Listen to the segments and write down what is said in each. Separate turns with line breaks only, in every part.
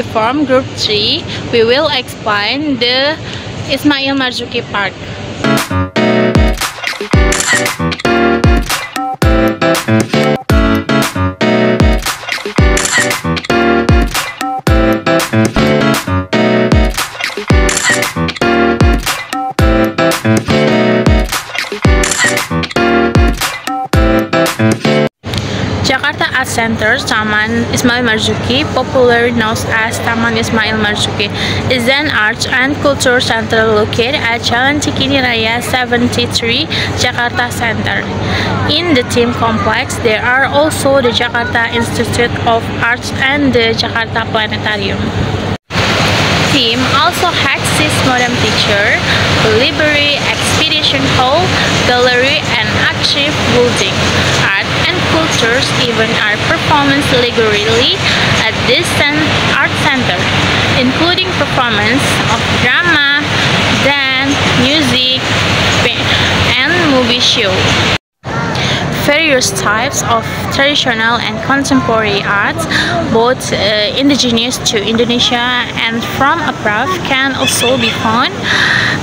we form group 3, we will explain the Ismail Marzuki Park. Center, Taman Ismail Marzuki, popularly known as Taman Ismail Marzuki, is an arts and culture center located at Jalan Cikini Raya 73, Jakarta Center. In the theme complex, there are also the Jakarta Institute of Arts and the Jakarta Planetarium. Theme also has six modern picture, library, expedition hall, gallery, and archive building. Art and cultures even are performance regularly at this art center, including performance of drama, dance, music, and movie show. Various types of traditional and contemporary arts, both uh, indigenous to Indonesia and from abroad, can also be found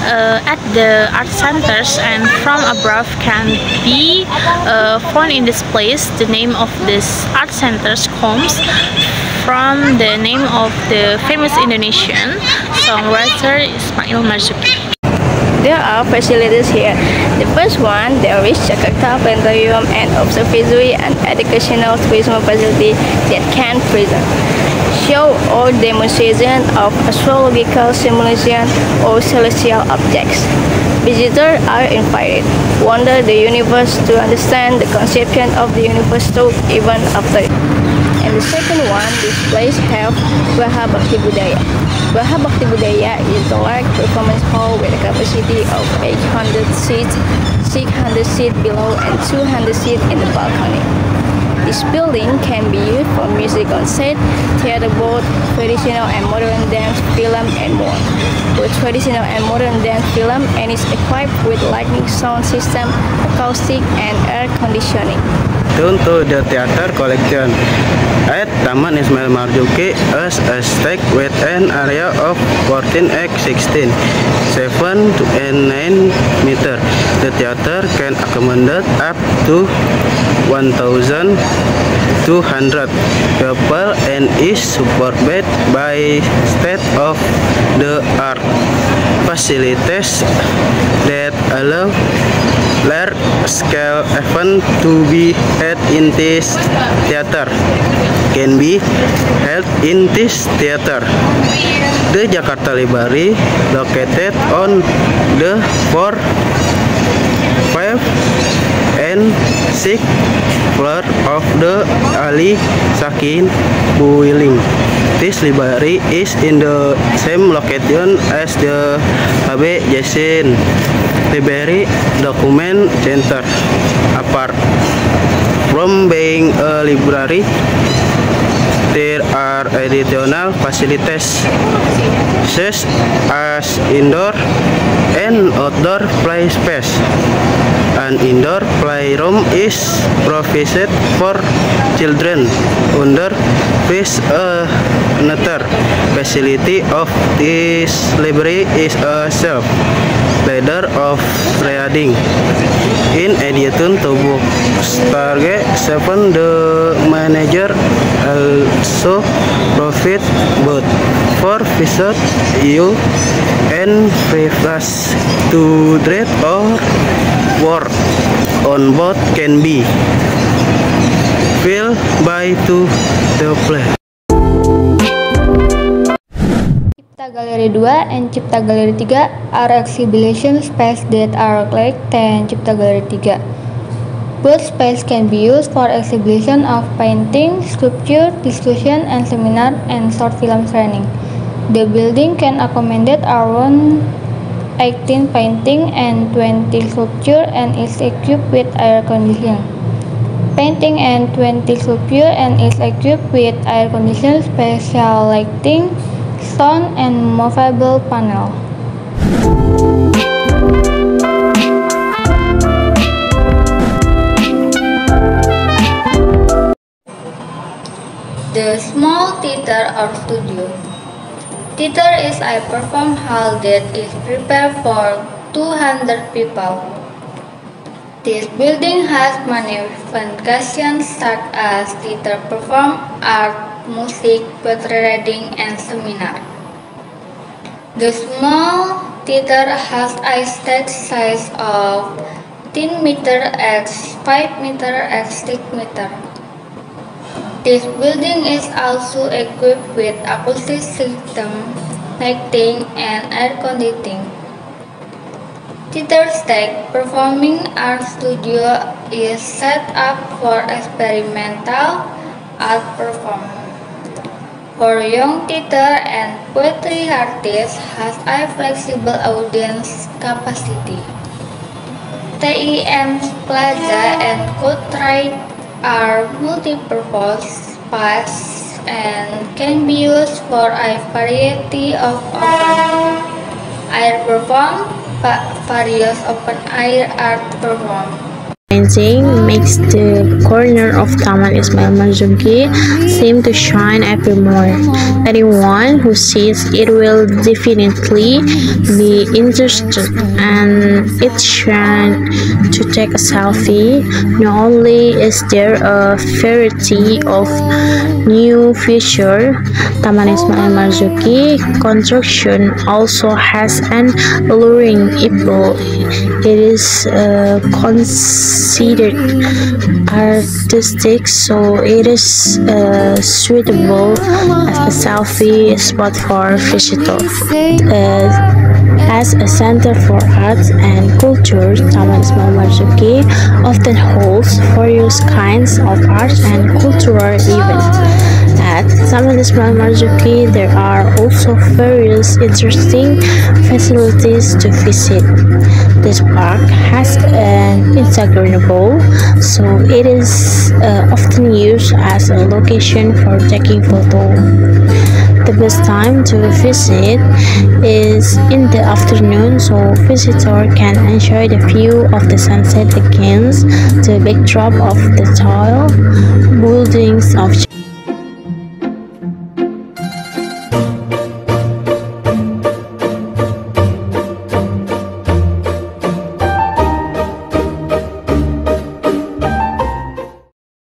uh, at the art centers and from abroad can be uh, found in this place. The name of this art centers comes from the name of the famous Indonesian songwriter Ismail Marzuki.
There are facilities here. The first one, there is Jakarta Planetarium and Observatory and educational tourism facility that can present, show or demonstration of astrological simulation or celestial objects. Visitors are invited, wonder the universe to understand the conception of the universe through even after the second one, this place have Graha Bhakti Budaya. Graha Bhakti Budaya is a large performance hall with a capacity of 800 seats, 600 seats below and 200 seats in the balcony. This building can be used for music on set, theater board, traditional and modern dance, film, and more. With traditional and modern dance film and is equipped with lighting sound system, acoustic, and air conditioning.
Turn to the theater collection. At Taman Ismail Marzuki is a stake with an area of 14 x 16, 7 and 9 meter. The theater can accommodate up to 1,200 people and is supported by state-of-the-art facilities that allow large-scale events to be held in this theater can be held in this theater. The Jakarta Library located on the 4 5 and 6 floor of the Ali Sakin building. This library is in the same location as the HB Jasin Library Document Center. Apart from being a library, are additional facilities. Such as indoor and outdoor play space. An indoor playroom is provided for children under this uh, another facility of this library is a self ladder of reading. In addition to books, target 7 the manager also profit both for visit you and preface to read or work on both can be filled by to the play.
Galeri 2 and Cipta Galeri 3 are exhibition space that are like 10 Cipta Galeri 3. Both space can be used for exhibition of painting, sculpture, discussion, and seminar and short film training. The building can accommodate around 18 painting and 20 sculpture and is equipped with air conditioning. Painting and 20 sculpture and is equipped with air conditioning, special lighting, sound, and movable panel. The small theater or studio Theater is a perform hall that is prepared for 200 people. This building has many functions such as theater perform, art, music, poetry reading, and seminar. The small theater has a stage size of 10 meter x 5 meter x 6 meter. This building is also equipped with acoustic system, lighting, and air conditioning. Theater Stage Performing Arts Studio is set up for experimental art performance. For young theater and poetry artists has a flexible audience capacity. TIM Plaza and Courtright are multi-purpose paths and can be used for a variety of open air perform, various open air art.
Painting makes the corner of Taman Ismail Marzuki seem to shine every more. Anyone who sees it will definitely be interested and it's shine to take a selfie. Not only is there a variety of new feature, Taman Ismail Marzuki construction also has an alluring appeal. It is a uh, considered artistic so it is uh, suitable as a selfie spot for visitors. Uh, as a center for arts and culture, Taman Ismail Marzuki often holds various kinds of arts and cultural events. At Taman Ismail Marzuki, there are also various interesting facilities to visit. This park has an Instagrammable, so it is uh, often used as a location for taking photos the best time to visit is in the afternoon so visitor can enjoy the view of the sunset against the backdrop of the tall buildings of